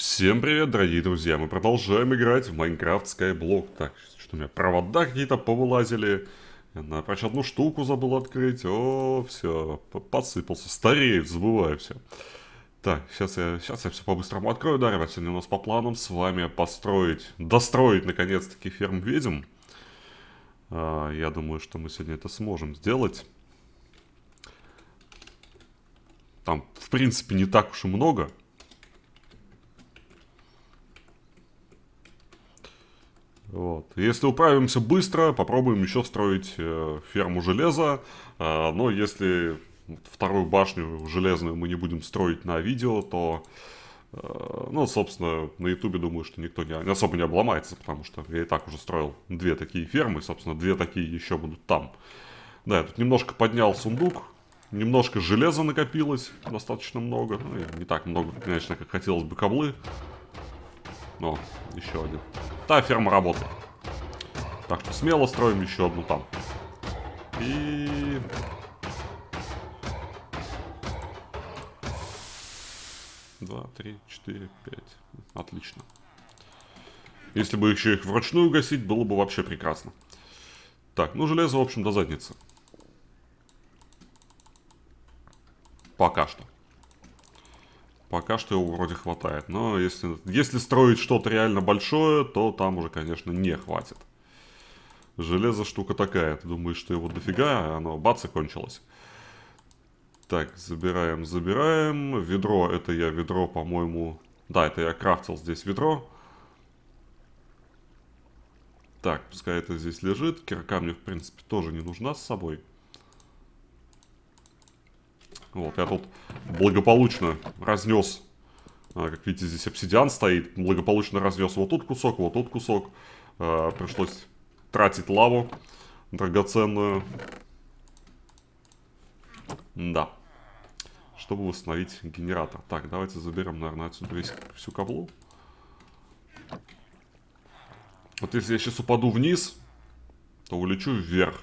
Всем привет, дорогие друзья! Мы продолжаем играть в Майнкрафт Skyblock. Так, что у меня провода какие-то повылазили. Я напрочь одну штуку забыл открыть. О, все, посыпался. Стареет, забываю все. Так, сейчас я, сейчас я все по-быстрому открою. Да, ребят, сегодня у нас по планам с вами построить, достроить, наконец-таки, ферм ведьм. А, я думаю, что мы сегодня это сможем сделать. Там, в принципе, не так уж и много. Вот. Если управимся быстро, попробуем еще строить э, ферму железа. Э, но если вторую башню железную мы не будем строить на видео, то, э, ну, собственно, на ютубе думаю, что никто не, особо не обломается, потому что я и так уже строил две такие фермы, собственно, две такие еще будут там. Да, я тут немножко поднял сундук, немножко железа накопилось, достаточно много. Ну, не так много, конечно, как хотелось бы каблы. Но, еще один. Та ферма работает. Так что смело строим еще одну там. И... Два, три, четыре, пять. Отлично. Если бы еще их вручную гасить, было бы вообще прекрасно. Так, ну железо, в общем, до задницы. Пока что. Пока что его вроде хватает. Но если, если строить что-то реально большое, то там уже, конечно, не хватит. Железо штука такая. Ты думаешь, что его дофига, а оно бац и кончилось. Так, забираем, забираем. Ведро, это я ведро, по-моему... Да, это я крафтил здесь ведро. Так, пускай это здесь лежит. Кирка мне, в принципе, тоже не нужна с собой. Вот, я тут благополучно разнес, а, как видите, здесь обсидиан стоит, благополучно разнес вот тут кусок, вот тут кусок. А, пришлось тратить лаву драгоценную. Да. Чтобы восстановить генератор. Так, давайте заберем, наверное, отсюда весь, всю каблу. Вот если я сейчас упаду вниз, то улечу вверх.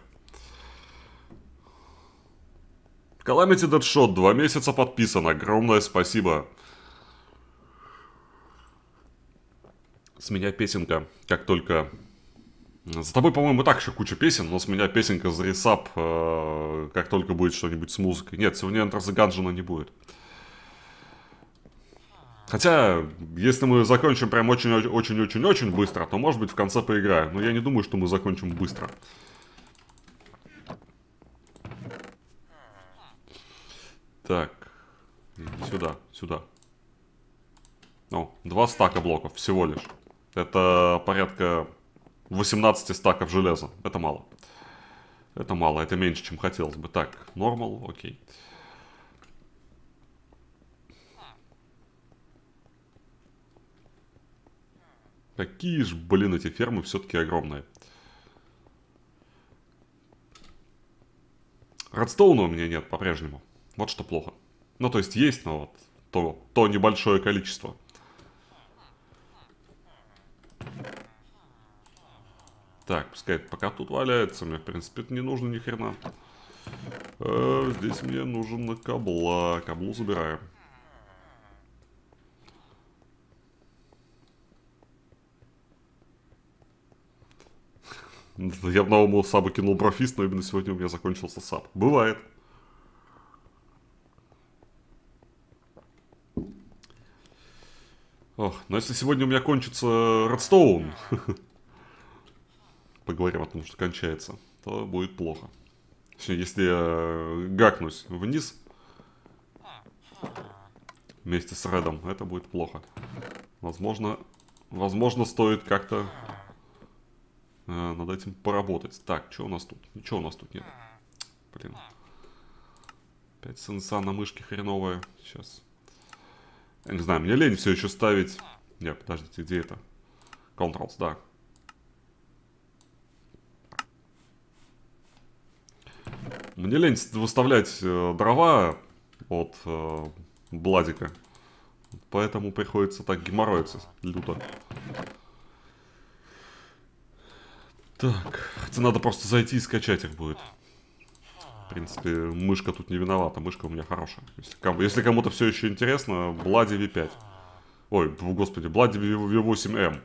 Calamity Deadshot, два месяца подписан, огромное спасибо. С меня песенка, как только... За тобой, по-моему, так еще куча песен, но с меня песенка за ресап, э, как только будет что-нибудь с музыкой. Нет, сегодня Enter the не будет. Хотя, если мы закончим прям очень-очень-очень-очень быстро, то, может быть, в конце поиграем. Но я не думаю, что мы закончим быстро. Так. Сюда, сюда. О, два стака блоков всего лишь. Это порядка 18 стаков железа. Это мало. Это мало, это меньше, чем хотелось бы. Так, нормал, окей. Какие же, блин, эти фермы все-таки огромные. Редстоуна у меня нет по-прежнему. Вот что плохо. Ну, то есть есть, но вот то, то небольшое количество. Так, пускай пока тут валяется. Мне, в принципе, это не нужно ни хрена. Э, здесь мне нужен кабла. Каблу забираем. Я в новому сабу кинул брофист, но именно сегодня у меня закончился саб. Бывает. Ох, но если сегодня у меня кончится Редстоун, поговорим о том, что кончается, то будет плохо. Если я гакнусь вниз вместе с Редом, это будет плохо. Возможно, возможно стоит как-то э, над этим поработать. Так, что у нас тут? Ничего у нас тут нет. Блин. Опять сенса на мышке хреновая. Сейчас я не знаю, мне лень все еще ставить... Нет, подождите, где это? Controls, да. Мне лень выставлять э, дрова от э, Бладика. Поэтому приходится так геморроиться люто. Так, хотя надо просто зайти и скачать их будет. В принципе, мышка тут не виновата, мышка у меня хорошая. Если, кому, если кому-то все еще интересно, Блади V5. Ой, господи, Bloody V8M.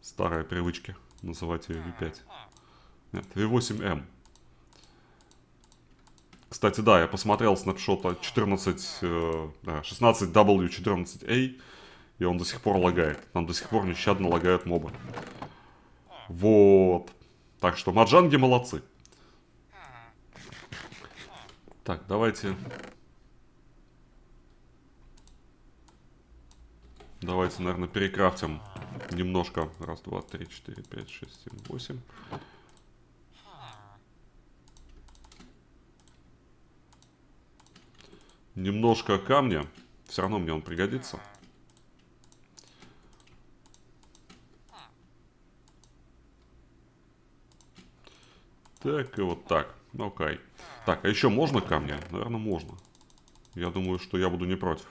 Старая привычка называть ее V5. Нет, V8M. Кстати, да, я посмотрел снапшота 14, э, 16W14A, и он до сих пор лагает. Нам до сих пор нещадно лагают мобы. Вот. Так что маджанги молодцы. Так, давайте... Давайте, наверное, перекрафтим немножко. Раз, два, три, четыре, пять, шесть, семь, восемь. Немножко камня. Все равно мне он пригодится. Так, и вот так. Окей. Так, а еще можно камня? Наверное, можно. Я думаю, что я буду не против.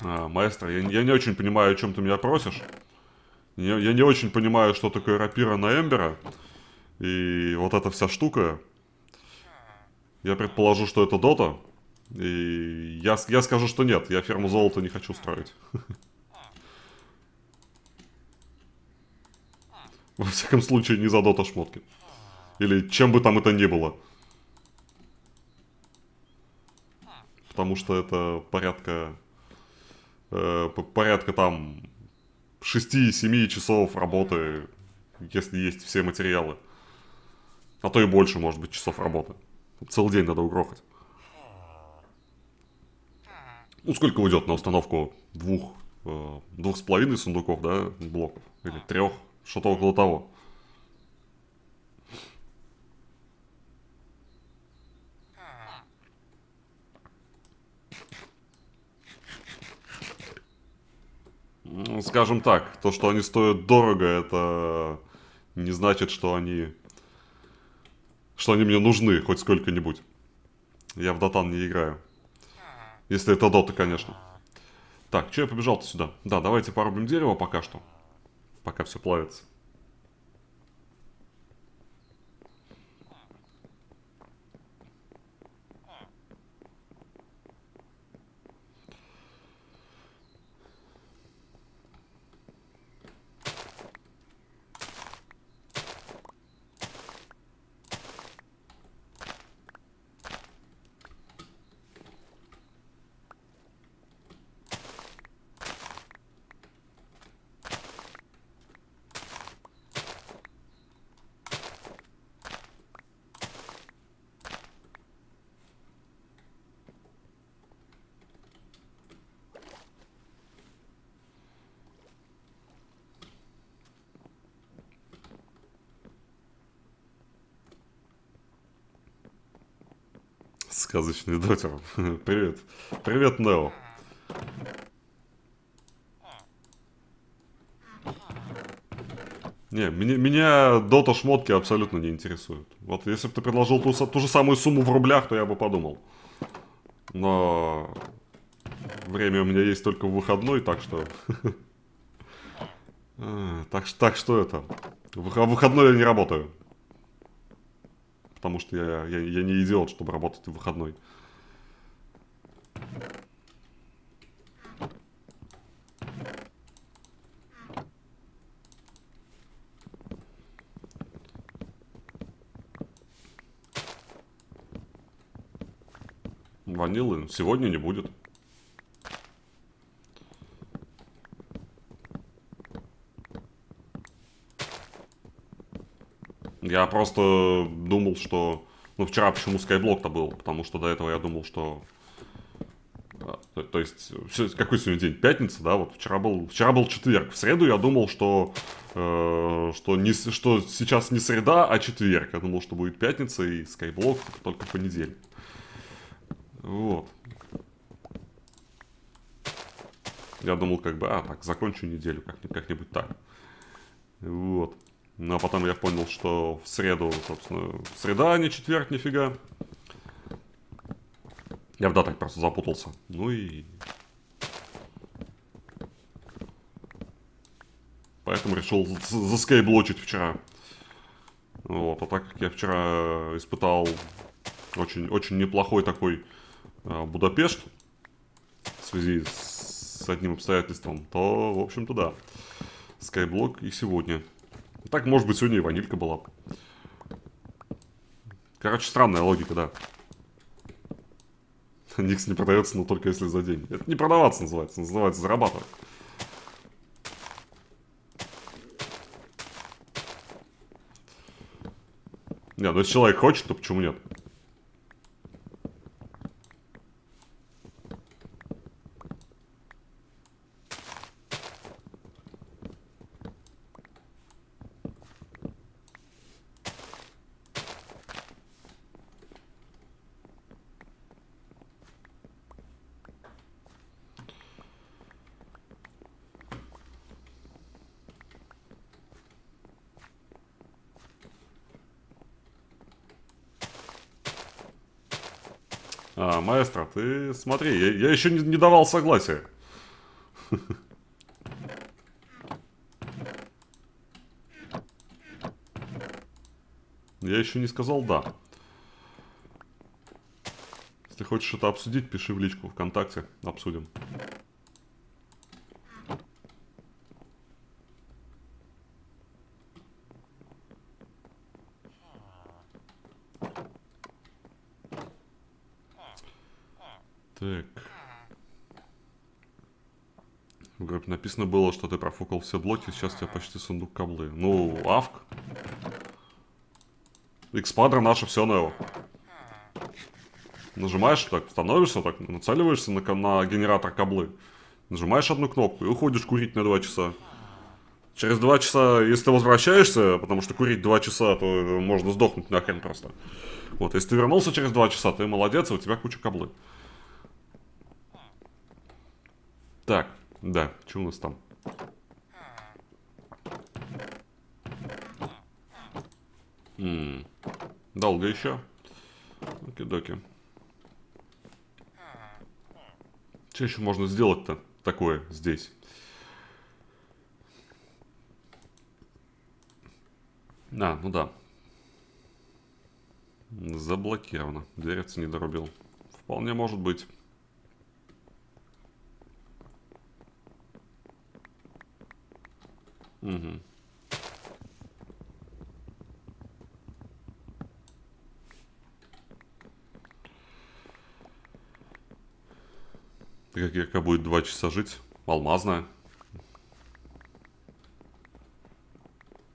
А, маэстро, я, я не очень понимаю, о чем ты меня просишь. Я, я не очень понимаю, что такое рапира на Эмбера. И вот эта вся штука. Я предположу, что это Дота. И я, я скажу, что нет, я ферму золота не хочу строить. Во всяком случае, не за дота шмотки. Или чем бы там это ни было. Потому что это порядка... Э, порядка там 6-7 часов работы, если есть все материалы. А то и больше, может быть, часов работы. Целый день надо угрохать. Ну, сколько уйдет на установку двух, э, двух с половиной сундуков, да, блоков? Или трех, что-то около того. Ну, скажем так, то, что они стоят дорого, это не значит, что они... Что они мне нужны хоть сколько-нибудь. Я в Дотан не играю. Если это дота, конечно. Так, что я побежал-то сюда? Да, давайте порубим дерево пока что. Пока все плавится. Сказочный дотер. Привет. Привет, Нео. Не, меня, меня дота шмотки абсолютно не интересуют. Вот если бы ты предложил ту, ту же самую сумму в рублях, то я бы подумал. Но время у меня есть только в выходной, так что... А, так, так что это... В выходной я не работаю потому что я, я, я не идиот, чтобы работать в выходной. Ванилы сегодня не будет. Я просто думал, что... Ну, вчера почему скайблок-то был? Потому что до этого я думал, что... А, то, есть, какой сегодня день? Пятница, да? Вот вчера был, вчера был четверг. В среду я думал, что, э, что, не, что сейчас не среда, а четверг. Я думал, что будет пятница и скайблок только понедельник. Вот. Я думал, как бы, а, так, закончу неделю как-нибудь как так. Вот. Но потом я понял, что в среду, собственно, среда, а не четверг, нифига. Я в датах просто запутался. Ну и... Поэтому решил заскейблочить вчера. Вот, а так как я вчера испытал очень, очень неплохой такой э, Будапешт в связи с одним обстоятельством, то, в общем-то, да. Скайблок и сегодня. Так, может быть, сегодня и ванилька была. Короче, странная логика, да. Никс не продается, но только если за день. Это не продаваться называется, называется зарабатывать. Не, ну если человек хочет, то почему нет? А, маэстро, ты смотри, я, я еще не, не давал согласия. Я еще не сказал «да». Если хочешь это обсудить, пиши в личку ВКонтакте, обсудим. Так. В группе написано было, что ты профукал все блоки, сейчас у тебя почти сундук каблы. Ну, авк. Экспадра наша, все на Нажимаешь так, становишься так, нацеливаешься на, на генератор каблы. Нажимаешь одну кнопку и уходишь курить на 2 часа. Через 2 часа, если ты возвращаешься, потому что курить 2 часа, то можно сдохнуть нахрен просто. Вот, если ты вернулся через 2 часа, ты молодец, и у тебя куча каблы. Так, да, что у нас там? М -м, долго еще? Оки-доки. Что еще можно сделать-то такое здесь? А, ну да. Заблокировано. Дверец не дорубил. Вполне может быть. Угу. Как Ирка будет два часа жить? Алмазная.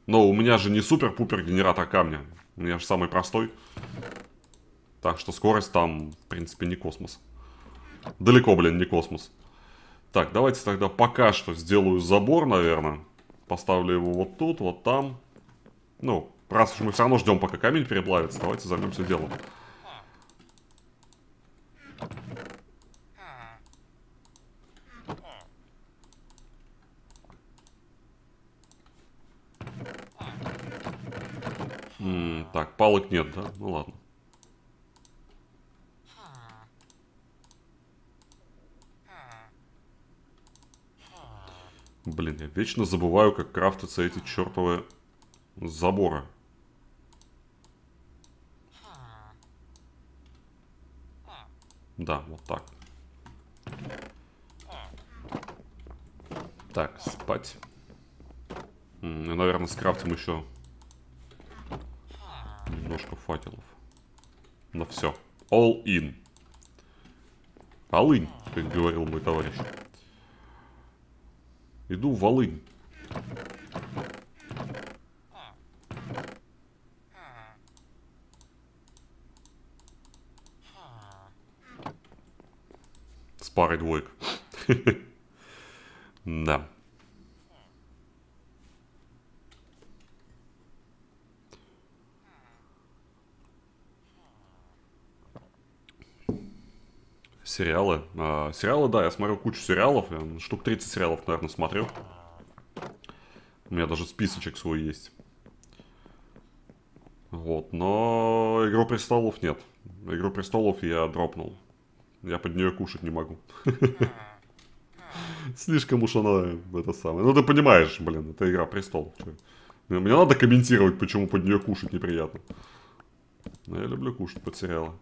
Но у меня же не супер-пупер генератор камня. У меня же самый простой. Так что скорость там, в принципе, не космос. Далеко, блин, не космос. Так, давайте тогда пока что сделаю забор, наверное. Поставлю его вот тут, вот там. Ну, раз уж мы все равно ждем, пока камень переплавится, давайте займемся делом. М так, палок нет, да? Ну ладно. Блин, я вечно забываю, как крафтятся эти чертовы заборы. Да, вот так. Так, спать. И, наверное, скрафтим еще немножко факелов. На все. All in. Полынь, как говорил мой товарищ. Иду в Волынь. С парой двоек. Да. Сериалы. А, сериалы, да, я смотрю кучу сериалов. Я штук 30 сериалов, наверное, смотрю. У меня даже списочек свой есть. Вот, но Игру Престолов нет. Игру Престолов я дропнул. Я под нее кушать не могу. Слишком уж она это самое. Ну ты понимаешь, блин, это игра престолов. Мне надо комментировать, почему под нее кушать неприятно. Но я люблю кушать под сериалы.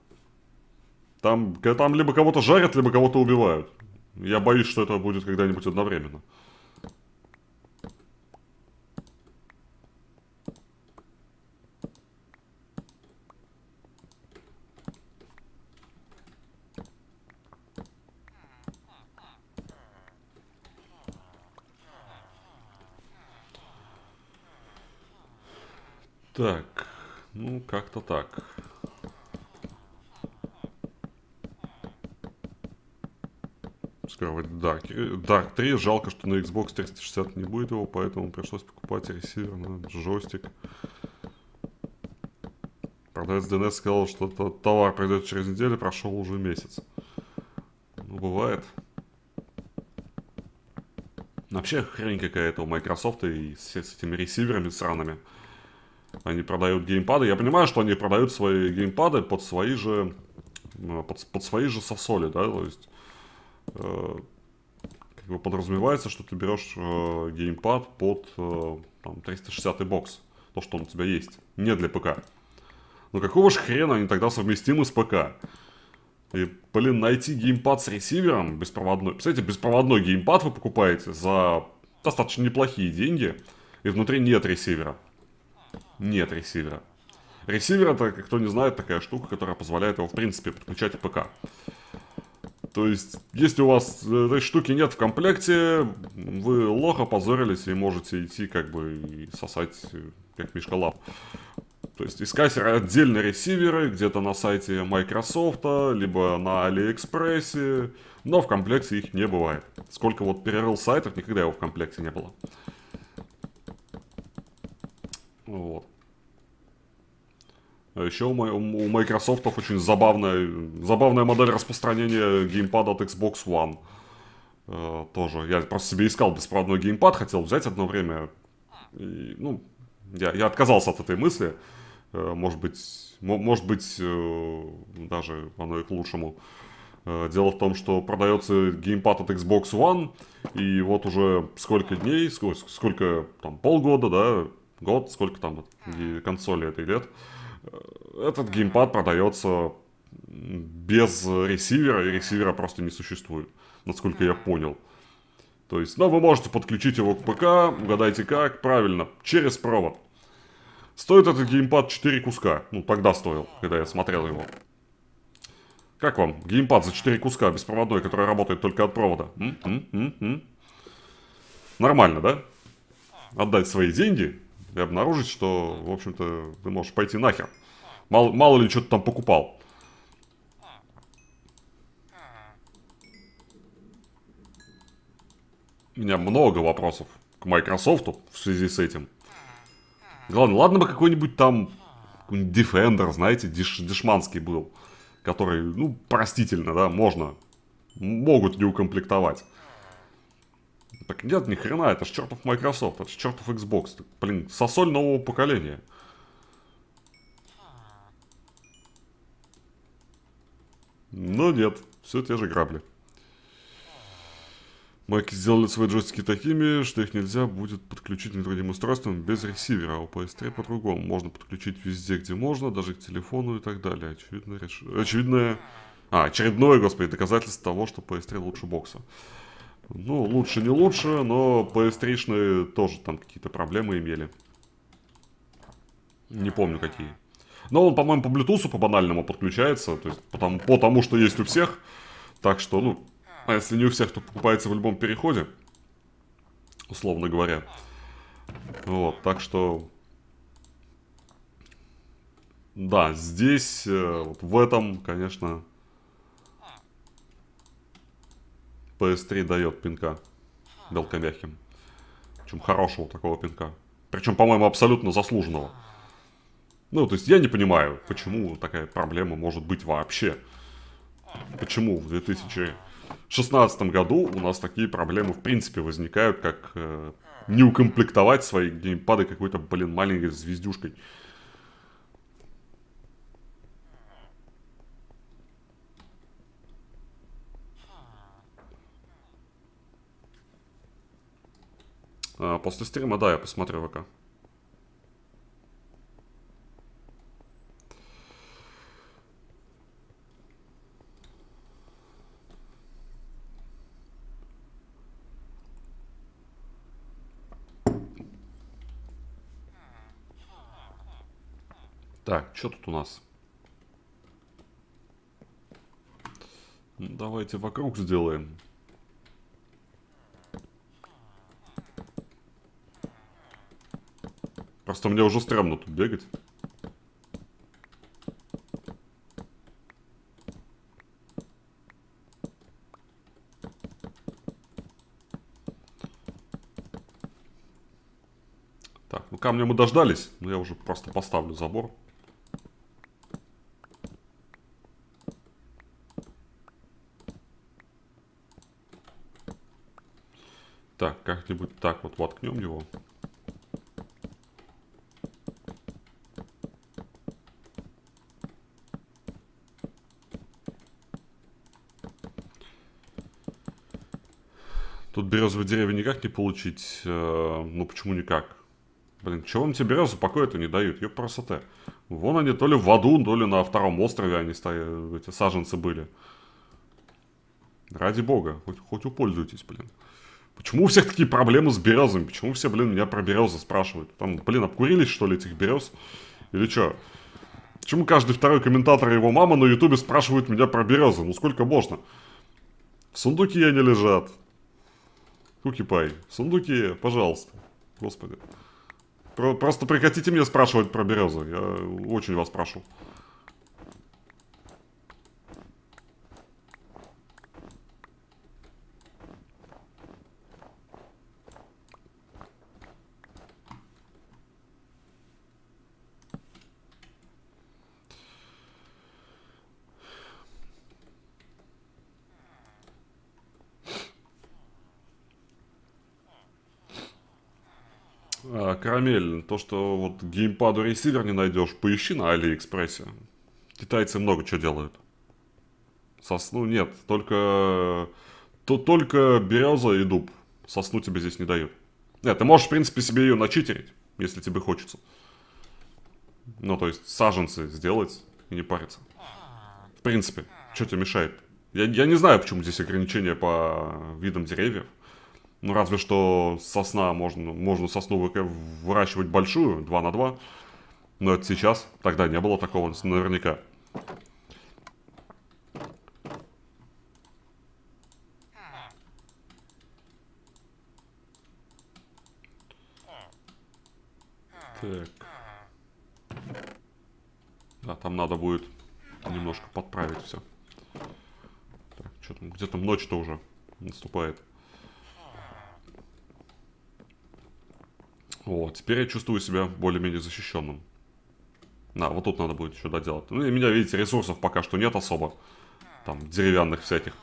Там, там либо кого-то жарят, либо кого-то убивают. Я боюсь, что это будет когда-нибудь одновременно. Так, ну как-то так. Скоро Dark, Dark 3. Жалко, что на Xbox 360 не будет его, поэтому пришлось покупать ресивер на джойстик. Продавец DNS сказал, что этот товар придет через неделю, прошел уже месяц. Ну, бывает. Вообще хрень какая-то у Microsoft и с, с этими ресиверами сраными. Они продают геймпады. Я понимаю, что они продают свои геймпады под свои же э, под, под свои же сосоли, да, то есть как бы подразумевается, что ты берешь э, геймпад под э, там, 360 бокс, то, что он у тебя есть, не для ПК. Но какого же хрена они тогда совместимы с ПК? И, блин, найти геймпад с ресивером беспроводной. Представляете, беспроводной геймпад вы покупаете за достаточно неплохие деньги, и внутри нет ресивера нет ресивера. Ресивер это, кто не знает, такая штука, которая позволяет его, в принципе, подключать к ПК. То есть, если у вас этой штуки нет в комплекте, вы лох опозорились и можете идти как бы и сосать как мишка лапу. То есть искать отдельные ресиверы где-то на сайте Microsoft, либо на Алиэкспрессе, но в комплекте их не бывает. Сколько вот перерыл сайтов, никогда его в комплекте не было. Вот. А еще у Microsoft очень забавная, забавная модель распространения геймпада от Xbox One. Э, тоже. Я просто себе искал беспроводной геймпад, хотел взять одно время. И, ну, я, я отказался от этой мысли. Э, может быть, может быть, э, даже оно и к лучшему. Дело в том, что продается геймпад от Xbox One, и вот уже сколько дней, сколько, сколько там, полгода, да, год, сколько там консоли этой лет, э, этот геймпад продается без ресивера, и ресивера просто не существует, насколько я понял. То есть, ну, вы можете подключить его к ПК, угадайте как, правильно, через провод. Стоит этот геймпад 4 куска, ну, тогда стоил, когда я смотрел его. Как вам геймпад за 4 куска беспроводной, который работает только от провода? М -м -м -м. Нормально, да? Отдать свои деньги и обнаружить, что, в общем-то, ты можешь пойти нахер. Мало, мало ли, что ты там покупал. У меня много вопросов к Microsoft в связи с этим. Главное, ладно бы какой-нибудь там Defender, знаете, деш, дешманский был. Который, ну, простительно, да, можно. Могут не укомплектовать. Так нет, ни хрена, это ж чертов Microsoft, это ж чертов Xbox. Так, блин, сосоль нового поколения. Но нет, все те же грабли. Маки сделали свои джойстики такими, что их нельзя будет подключить к другим устройствам без ресивера, а у PS3 по-другому. Можно подключить везде, где можно, даже к телефону и так далее. Очевидно, реш... очевидное... А, очередное, господи, доказательство того, что PS3 лучше бокса. Ну, лучше не лучше, но PS3 тоже там какие-то проблемы имели. Не помню какие. Но он, по-моему, по Bluetooth по банальному подключается, то есть потому, потому что есть у всех. Так что, ну, а если не у всех, то покупается в любом переходе, условно говоря. Вот, так что... Да, здесь, э, вот в этом, конечно, PS3 дает пинка мелкомягким. Причем хорошего такого пинка. Причем, по-моему, абсолютно заслуженного. Ну, то есть я не понимаю, почему такая проблема может быть вообще. Почему в 2016 году у нас такие проблемы в принципе возникают, как э, не укомплектовать свои геймпады какой-то, блин, маленькой звездюшкой. После стрима, да, я посмотрю ВК. Так, что тут у нас? Давайте вокруг сделаем. Просто мне уже стрёмно тут бегать. Так, ну камня мы дождались. Но я уже просто поставлю забор. Так, как-нибудь так вот воткнем его. Тут березовые деревья никак не получить. Э, ну почему никак? Блин, чего вам те березы покоя-то не дают? Ёп красота. Вон они то ли в аду, то ли на втором острове они стоят, эти саженцы были. Ради бога, хоть, хоть упользуйтесь, блин. Почему у всех такие проблемы с березами? Почему все, блин, меня про березы спрашивают? Там, блин, обкурились, что ли, этих берез? Или что? Почему каждый второй комментатор и его мама на ютубе спрашивают меня про березы? Ну сколько можно? В сундуке они лежат. Куки-пай. Сундуки, пожалуйста. Господи. Про просто прекратите меня спрашивать про березы. Я очень вас прошу. А, карамель, то, что вот геймпаду ресивер не найдешь, поищи на Алиэкспрессе. Китайцы много чего делают. Сосну нет, только... То, только береза и дуб. Сосну тебе здесь не дают. Нет, ты можешь, в принципе, себе ее начитерить, если тебе хочется. Ну, то есть, саженцы сделать и не париться. В принципе, что тебе мешает? Я, я не знаю, почему здесь ограничения по видам деревьев. Ну, разве что сосна, можно, можно сосну выращивать большую, 2 на 2. Но это сейчас, тогда не было такого, наверняка. Так. Да, там надо будет немножко подправить все. Так, что там, где там ночь-то уже наступает. Вот, теперь я чувствую себя более-менее защищенным. Да, вот тут надо будет еще доделать. Ну и меня, видите, ресурсов пока что нет особо. Там, деревянных всяких.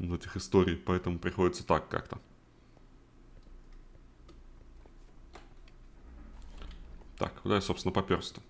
Этих историй, поэтому приходится так как-то. Так, куда я, собственно, поперся-то?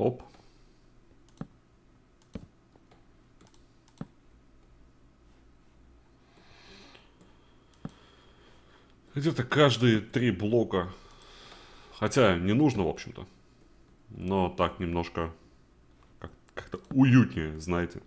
Оп. Где-то каждые три блока. Хотя не нужно, в общем-то. Но так немножко как-то как уютнее, знаете.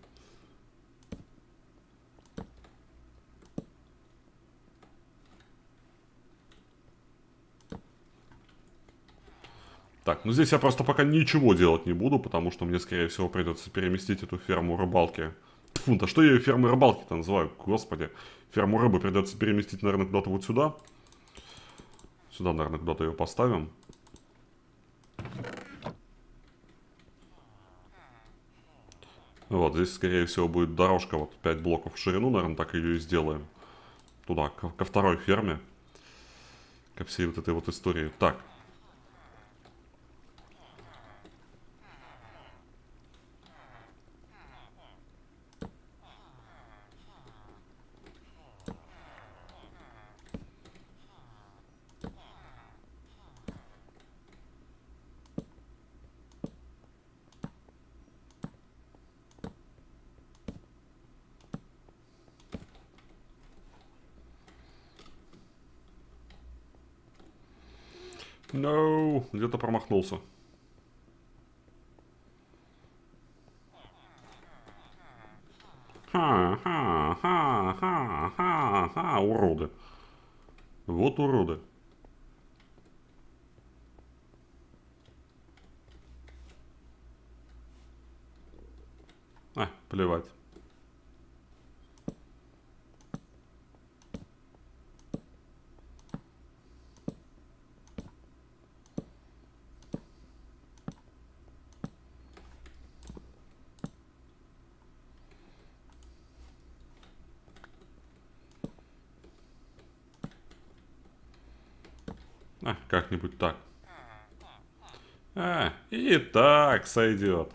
Ну здесь я просто пока ничего делать не буду, потому что мне, скорее всего, придется переместить эту ферму рыбалки. Фу, да что я ее фермой рыбалки-то называю, господи. Ферму рыбы придется переместить, наверное, куда-то вот сюда. Сюда, наверное, куда-то ее поставим. Вот, здесь, скорее всего, будет дорожка вот 5 блоков в ширину, наверное, так ее и сделаем. Туда, ко, ко второй ферме. Ко всей вот этой вот истории. Так, No, где-то промахнулся. Ха-ха-ха-ха-ха-ха, уроды. Вот уроды. А, плевать. А, как-нибудь так. А, и так сойдет.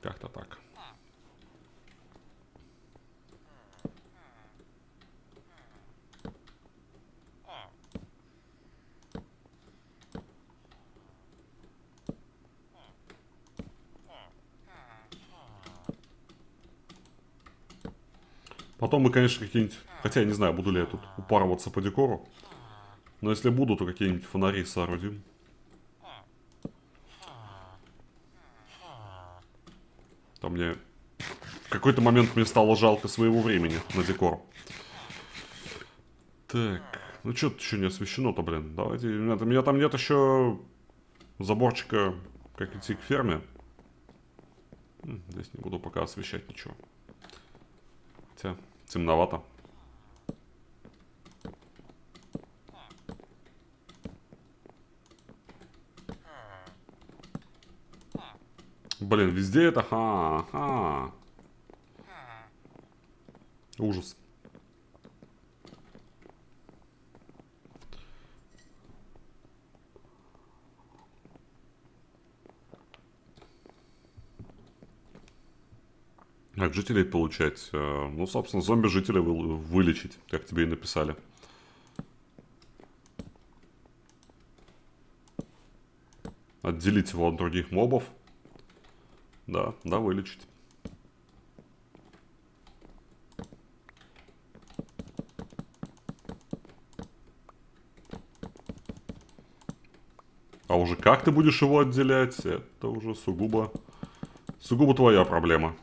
Как-то так. Потом мы, конечно, какие-нибудь... Хотя я не знаю, буду ли я тут упарываться по декору. Но если буду, то какие-нибудь фонари соорудим. Там мне... В какой-то момент мне стало жалко своего времени на декор. Так, ну что-то еще не освещено-то, блин. Давайте, у меня, у меня там нет еще заборчика, как идти к ферме. Здесь не буду пока освещать ничего. Хотя, Темновато. Блин, везде это ха-ха. Ужас. Как жителей получать? Э, ну, собственно, зомби-жителей вы, вылечить, как тебе и написали. Отделить его от других мобов. Да, да, вылечить. А уже как ты будешь его отделять, это уже сугубо, сугубо твоя проблема.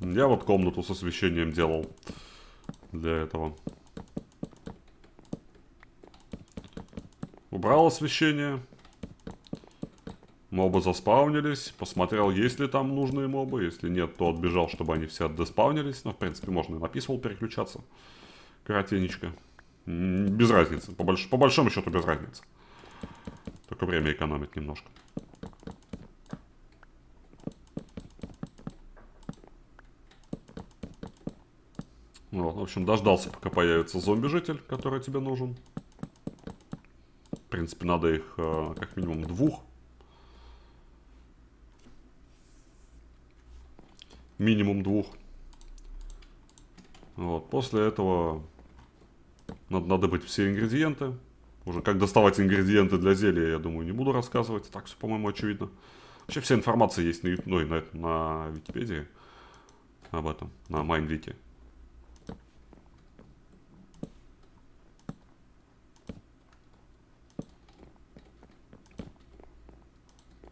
Я вот комнату с освещением делал для этого. Убрал освещение. Мобы заспаунились. Посмотрел, есть ли там нужные мобы. Если нет, то отбежал, чтобы они все отдеспаунились. Но, в принципе, можно и написывал переключаться. Коротенечко. Без разницы. По, больш... по большому счету без разницы. Только время экономить немножко. Вот, в общем, дождался, пока появится зомби-житель, который тебе нужен. В принципе, надо их э, как минимум двух. Минимум двух. Вот, после этого надо, надо быть все ингредиенты. Уже как доставать ингредиенты для зелья, я думаю, не буду рассказывать. Так все, по-моему, очевидно. Вообще вся информация есть на, ну, на, на Википедии об этом, на Майнвике.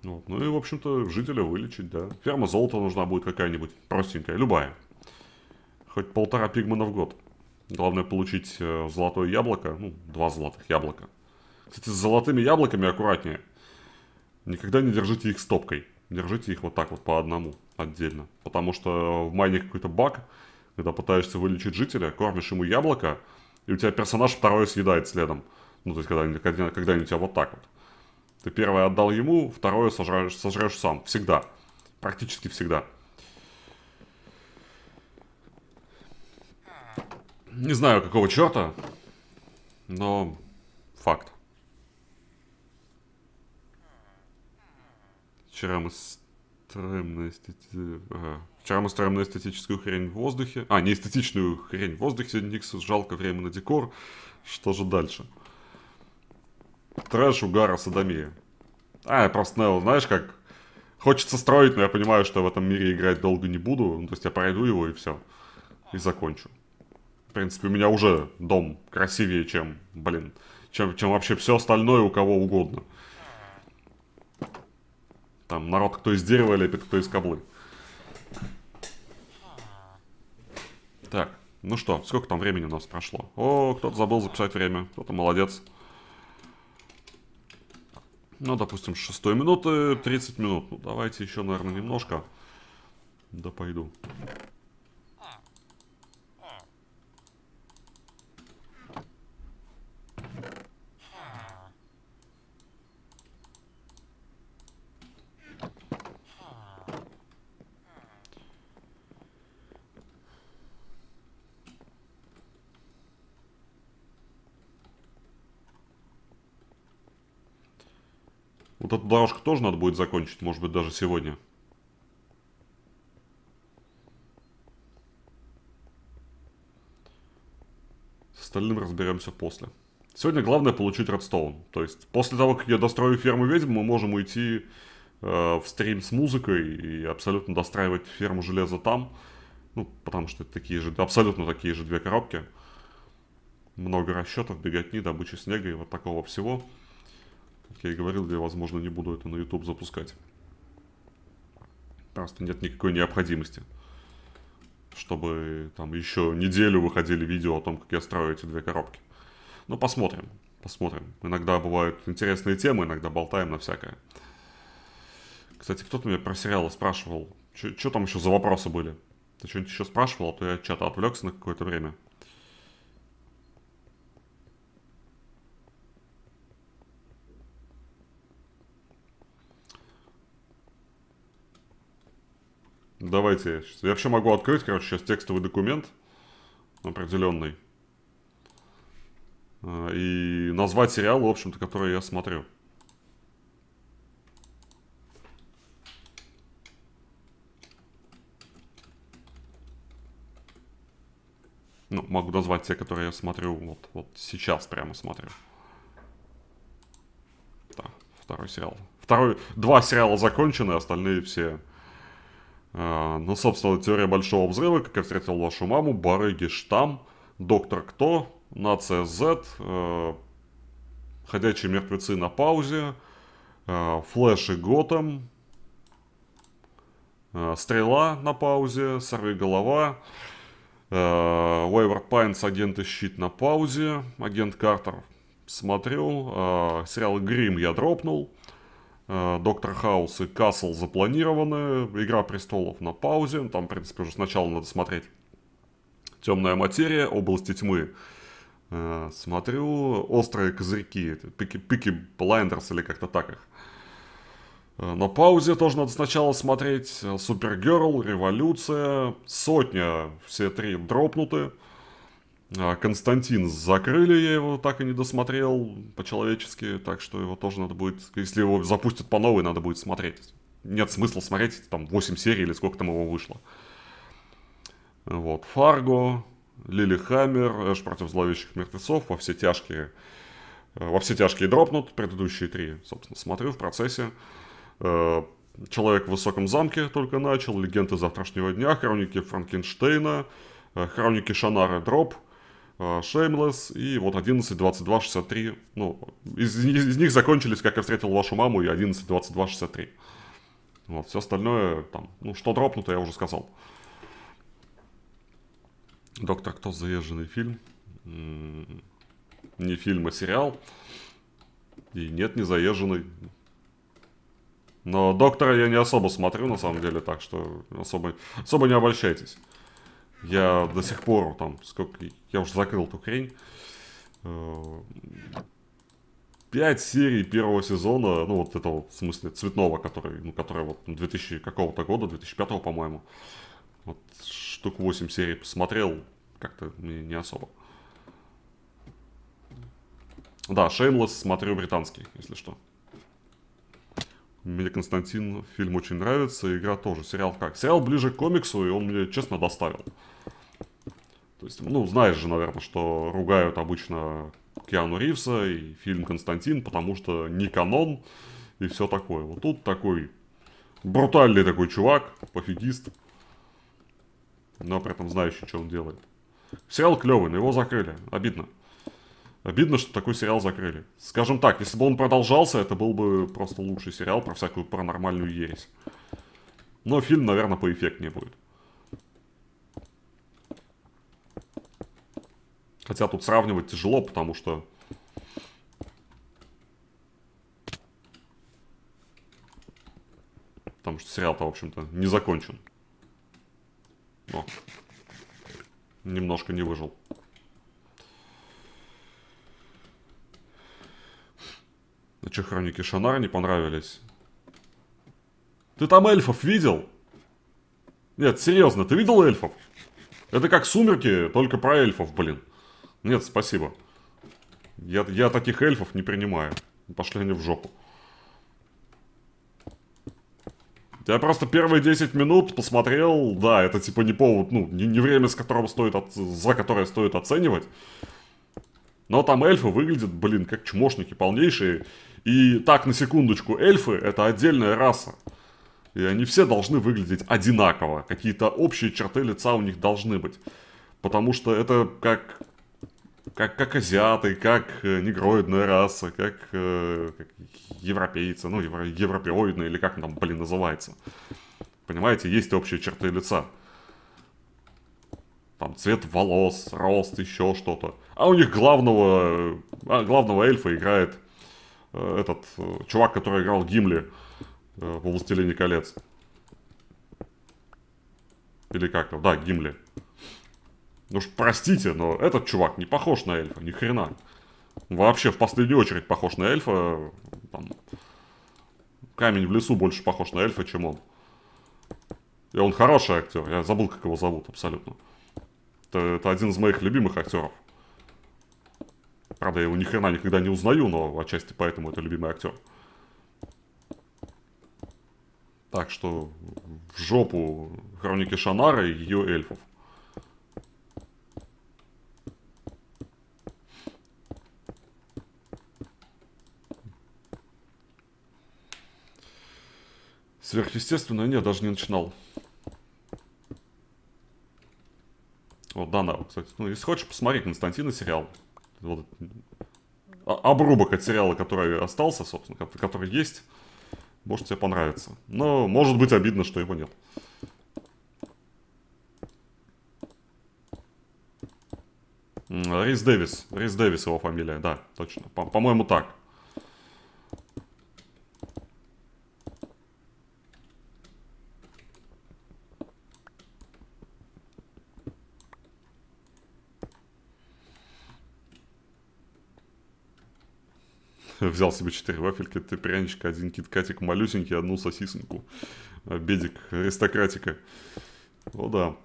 Вот. Ну и, в общем-то, жителя вылечить, да. Ферма золота нужна будет какая-нибудь, простенькая, любая. Хоть полтора пигмана в год. Главное получить э, золотое яблоко, ну, два золотых яблока. Кстати, с золотыми яблоками аккуратнее. Никогда не держите их стопкой. Держите их вот так вот по одному отдельно. Потому что в майне какой-то баг, когда пытаешься вылечить жителя, кормишь ему яблоко, и у тебя персонаж второе съедает следом. Ну, то есть, когда, когда, когда у тебя вот так вот. Ты первое отдал ему, второе сожрешь, сожрешь сам. Всегда. Практически всегда. Не знаю, какого черта, но факт. Вчера мы строим на эстети... ага. Вчера мы строим на эстетическую хрень в воздухе. А, не эстетичную хрень в воздухе. Никсус жалко время на декор. Что же дальше? Трэш, угара, садомия. А, я просто, ну, знаешь, как... Хочется строить, но я понимаю, что в этом мире играть долго не буду. Ну, то есть я пройду его и все. И закончу. В принципе, у меня уже дом красивее, чем, блин, чем, чем вообще все остальное у кого угодно. Там народ кто из дерева лепит, кто из каблы. Так, ну что, сколько там времени у нас прошло? О, кто-то забыл записать время, кто-то молодец. Ну, допустим, с 6 минуты 30 минут. Ну, давайте еще, наверное, немножко. Да пойду. Вот эту дорожку тоже надо будет закончить, может быть, даже сегодня. С остальным разберемся после. Сегодня главное получить редстоун. То есть, после того, как я дострою ферму ведьм, мы можем уйти э, в стрим с музыкой и абсолютно достраивать ферму железа там. Ну, потому что это такие же, абсолютно такие же две коробки. Много расчетов, беготни, добычи снега и вот такого всего. Как я и говорил, я, возможно, не буду это на YouTube запускать. Просто нет никакой необходимости. Чтобы там еще неделю выходили видео о том, как я строю эти две коробки. Ну, посмотрим. Посмотрим. Иногда бывают интересные темы, иногда болтаем на всякое. Кстати, кто-то меня про сериалы спрашивал. Что там еще за вопросы были? Ты что-нибудь еще спрашивал, а то я чата отвлекся на какое-то время. Давайте. Я вообще могу открыть, короче, сейчас текстовый документ определенный. А, и назвать сериал, в общем-то, который я смотрю. Ну, могу назвать те, которые я смотрю вот, вот сейчас прямо смотрю. Да, второй сериал. Второй, два сериала закончены, остальные все ну, собственно, теория большого взрыва, как я встретил вашу маму, барыги, штамм, доктор кто, нация Z, э, ходячие мертвецы на паузе, э, Flash и Готэм, э, стрела на паузе, сорви голова, Wayward Pines, агенты щит на паузе, агент Картер смотрел, сериал Гримм я дропнул, Э, Доктор Хаус и Касл запланированы, Игра Престолов на паузе, там, в принципе, уже сначала надо смотреть. Темная материя, области тьмы. Э, смотрю, острые козырьки, Peaky, Peaky Blinders или как-то так их. Э, на паузе тоже надо сначала смотреть. Supergirl, Революция, Сотня, все три дропнуты. А, Константин закрыли, я его так и не досмотрел по-человечески, так что его тоже надо будет, если его запустят по новой, надо будет смотреть. Нет смысла смотреть, там 8 серий или сколько там его вышло. Вот, Фарго, Лили Хаммер, Эш против зловещих мертвецов, во все тяжкие, э, во все тяжкие дропнут, предыдущие три, собственно, смотрю в процессе. Э, Человек в высоком замке только начал, Легенды завтрашнего дня, Хроники Франкенштейна, э, Хроники Шанара Дроп – Shameless и вот 11, 22, 63. Ну, из, из них закончились, как я встретил вашу маму, и 11, 22, 63. Вот, все остальное, там, ну, что дропнуто, я уже сказал. Доктор Кто заезженный фильм. Не фильм, а сериал. И нет, не заезженный. Но Доктора я не особо смотрю, на самом деле, так что особо, особо не обольщайтесь. Я до сих пор там, сколько, я уже закрыл эту хрень. Э, пять серий первого сезона, ну вот этого, в смысле, цветного, который, ну, который вот 2000 какого-то года, 2005, по-моему. Вот штук 8 серий посмотрел, как-то не, не особо. Да, Шеймлесс смотрю британский, если что. Мне Константин фильм очень нравится, игра тоже. Сериал как? Сериал ближе к комиксу, и он мне, честно, доставил. То есть, ну, знаешь же, наверное, что ругают обычно Киану Ривза и фильм «Константин», потому что не канон и все такое. Вот тут такой брутальный такой чувак, пофигист, но при этом знающий, что он делает. Сериал клевый, но его закрыли. Обидно. Обидно, что такой сериал закрыли. Скажем так, если бы он продолжался, это был бы просто лучший сериал про всякую паранормальную ересь. Но фильм, наверное, поэффектнее будет. Хотя тут сравнивать тяжело, потому что... Потому что сериал-то, в общем-то, не закончен. Но немножко не выжил. А что, хроники Шанара не понравились? Ты там эльфов видел? Нет, серьезно, ты видел эльфов? Это как сумерки, только про эльфов, блин. Нет, спасибо. Я, я таких эльфов не принимаю. Пошли они в жопу. Я просто первые 10 минут посмотрел, да, это типа не повод, ну, не, не время, с которого стоит, от, за которое стоит оценивать. Но там эльфы выглядят, блин, как чмошники полнейшие. И так, на секундочку, эльфы это отдельная раса. И они все должны выглядеть одинаково. Какие-то общие черты лица у них должны быть. Потому что это как как, как азиаты, как э, негроидная раса, как, э, как европейцы, ну, евро, европеоидные, или как там, блин, называется. Понимаете, есть общие черты лица. Там цвет волос, рост, еще что-то. А у них главного, а, главного эльфа играет этот э, чувак, который играл Гимли э, в «Властелине колец». Или как то да, Гимли. Ну уж простите, но этот чувак не похож на эльфа, ни хрена. Вообще, в последнюю очередь похож на эльфа. Там, камень в лесу больше похож на эльфа, чем он. И он хороший актер. Я забыл, как его зовут абсолютно. Это, это один из моих любимых актеров. Правда, я его ни хрена никогда не узнаю, но отчасти поэтому это любимый актер. Так что в жопу Хроники Шанара и ее эльфов. Сверхъестественное нет, даже не начинал. Вот, да, кстати. Ну, если хочешь, посмотри Константина сериал. Вот, обрубок от сериала, который остался, собственно, который есть. Может тебе понравится. Но может быть обидно, что его нет. Рис Дэвис. Рис Дэвис его фамилия, да, точно. По-моему, так. Взял себе 4 вафельки, ты пряничка, один киткатик малюсенький, одну сосисоньку. Бедик, аристократика. О да.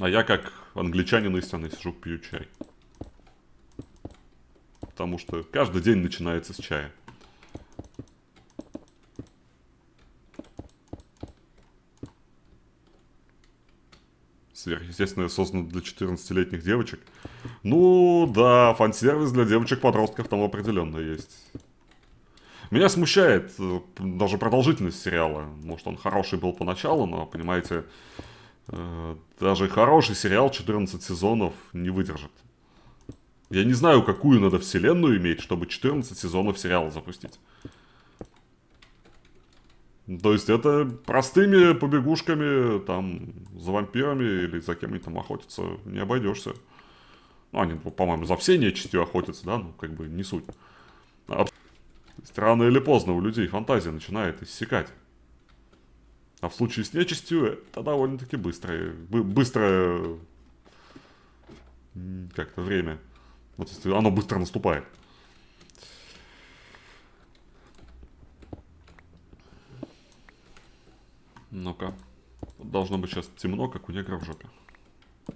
А я как англичанин истинный сижу, пью чай. Потому что каждый день начинается с чая. Сверхъестественное создано для 14-летних девочек. Ну, да, фан-сервис для девочек-подростков там определенно есть. Меня смущает э, даже продолжительность сериала. Может, он хороший был поначалу, но, понимаете, э, даже хороший сериал 14 сезонов не выдержит. Я не знаю, какую надо вселенную иметь, чтобы 14 сезонов сериала запустить. То есть это простыми побегушками, там, за вампирами или за кем-нибудь там охотиться не обойдешься. Ну, они, по-моему, за все нечистью охотятся, да, ну, как бы не суть. А, рано или поздно у людей фантазия начинает иссякать. А в случае с нечистью это довольно-таки быстрое, быстрое как-то время. Вот оно быстро наступает. Ну-ка. Должно быть сейчас темно, как у негра в жопе. То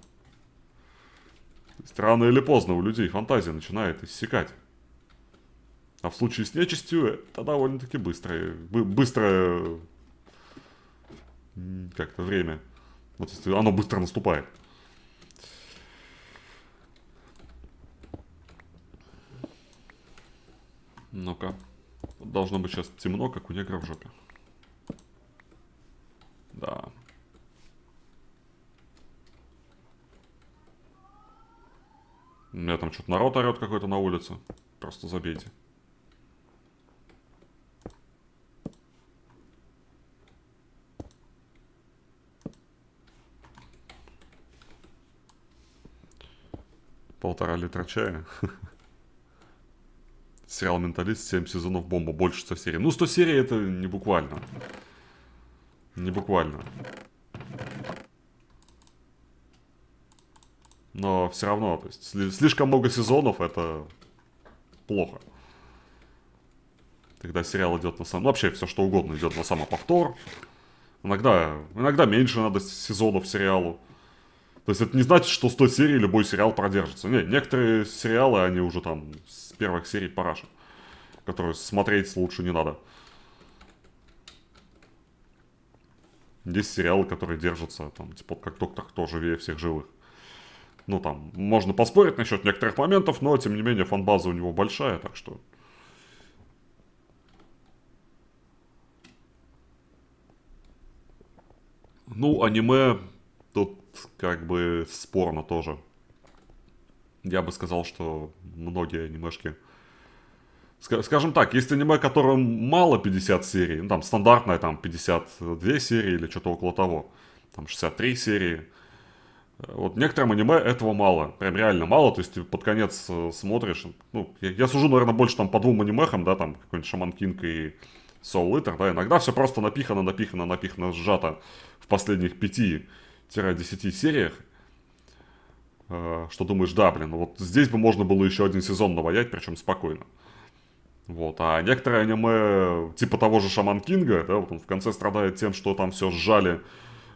есть рано или поздно у людей фантазия начинает иссякать. А в случае с нечистью это довольно-таки быстрое, быстрое как-то время. Вот оно быстро наступает. Ну-ка. Должно быть сейчас темно, как у негра в жопе. Да. У меня там что-то народ орет какой-то на улице. Просто забейте. Полтора литра чая. Сериал «Менталист», 7 сезонов бомба, больше 100 серий. Ну, 100 серий это не буквально. Не буквально. Но все равно, то есть слишком много сезонов это плохо. Когда сериал идет на сам... Ну, вообще все что угодно идет на самоповтор. Иногда, иногда меньше надо сезонов сериалу. То есть это не значит, что 100 серий любой сериал продержится. Нет, некоторые сериалы, они уже там с первых серий параша. Которые смотреть лучше не надо. Есть сериалы, которые держатся, там, типа, как Доктор Кто живее всех живых. Ну, там, можно поспорить насчет некоторых моментов, но, тем не менее, фан-база у него большая, так что... Ну, аниме тут как бы спорно тоже. Я бы сказал, что многие анимешки Скажем так, есть аниме, которым мало 50 серий, ну там стандартная там 52 серии или что-то около того, там 63 серии. Вот некоторым аниме этого мало, прям реально мало, то есть ты под конец э, смотришь, ну, я, я сужу, наверное, больше там по двум анимехам, да, там какой-нибудь Шаман Кинг и Soul Eater, да, иногда все просто напихано, напихано, напихано, сжато в последних 5-10 сериях, э, что думаешь, да, блин, вот здесь бы можно было еще один сезон наваять, причем спокойно. Вот, а некоторые аниме, типа того же Шаман Кинга, да, вот он в конце страдает тем, что там все сжали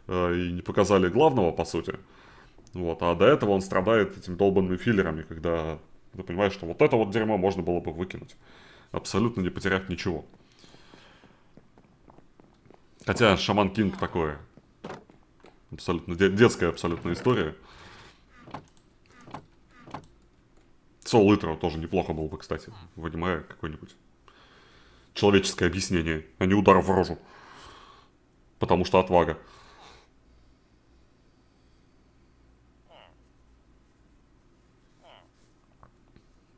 э, и не показали главного, по сути. Вот, а до этого он страдает этими долбанными филлерами, когда ты понимаешь, что вот это вот дерьмо можно было бы выкинуть, абсолютно не потеряв ничего. Хотя Шаман Кинг такое, абсолютно детская абсолютно история. Сол Литро тоже неплохо было бы, кстати, в аниме какое-нибудь человеческое объяснение, а не удар в рожу. Потому что отвага.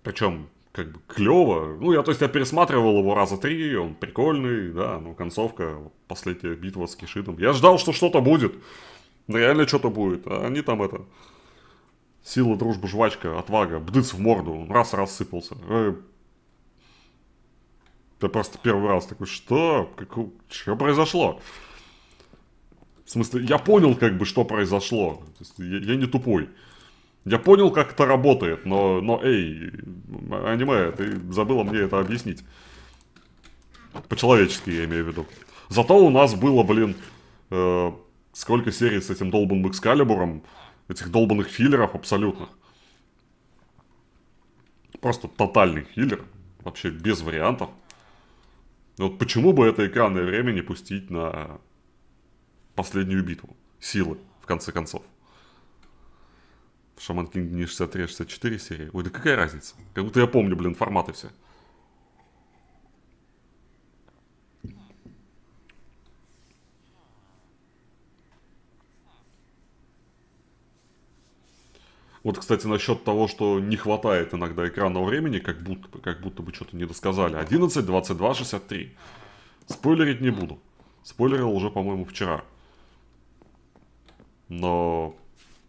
Причем, как бы, клево. Ну, я, то есть, я пересматривал его раза три, он прикольный, да, ну, концовка, последняя битва с Кишидом. Я ждал, что что-то будет. Реально что-то будет, а они там это... Сила, дружба, жвачка, отвага, бдыц в морду, раз рассыпался. Э, это просто первый раз такой, что? Как, что произошло? В смысле, я понял, как бы, что произошло. Я, я не тупой. Я понял, как это работает, но, но, эй, аниме, ты забыла мне это объяснить. По-человечески, я имею в виду. Зато у нас было, блин, э, сколько серий с этим долбанным Экскалибуром, этих долбанных филлеров абсолютно. Просто тотальный филлер. Вообще без вариантов. Вот почему бы это экранное время не пустить на последнюю битву? Силы, в конце концов. В Шаман Кинг не 63, 64 серии. Ой, да какая разница? Как будто я помню, блин, форматы все. Вот, кстати, насчет того, что не хватает иногда экранного времени, как будто как будто бы что-то не досказали. 11, 22, 63. Спойлерить не буду. Спойлерил уже, по-моему, вчера. Но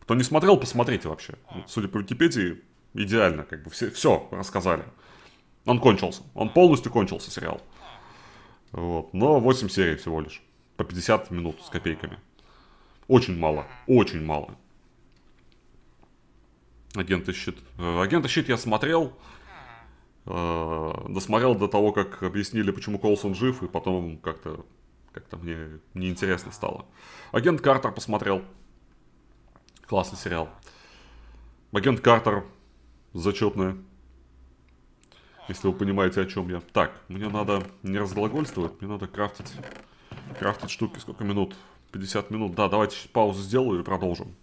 кто не смотрел, посмотрите вообще. Судя по Википедии, идеально, как бы все, все рассказали. Он кончился. Он полностью кончился, сериал. Вот. Но 8 серий всего лишь. По 50 минут с копейками. Очень мало. Очень мало. Агенты щит. Э, Агенты щит я смотрел. Э, досмотрел до того, как объяснили, почему Колсон жив, и потом как-то как-то мне неинтересно стало. Агент Картер посмотрел. Классный сериал. Агент Картер зачетная. Если вы понимаете, о чем я. Так, мне надо не разглагольствовать, мне надо крафтить, крафтить штуки. Сколько минут? 50 минут. Да, давайте паузу сделаю и продолжим.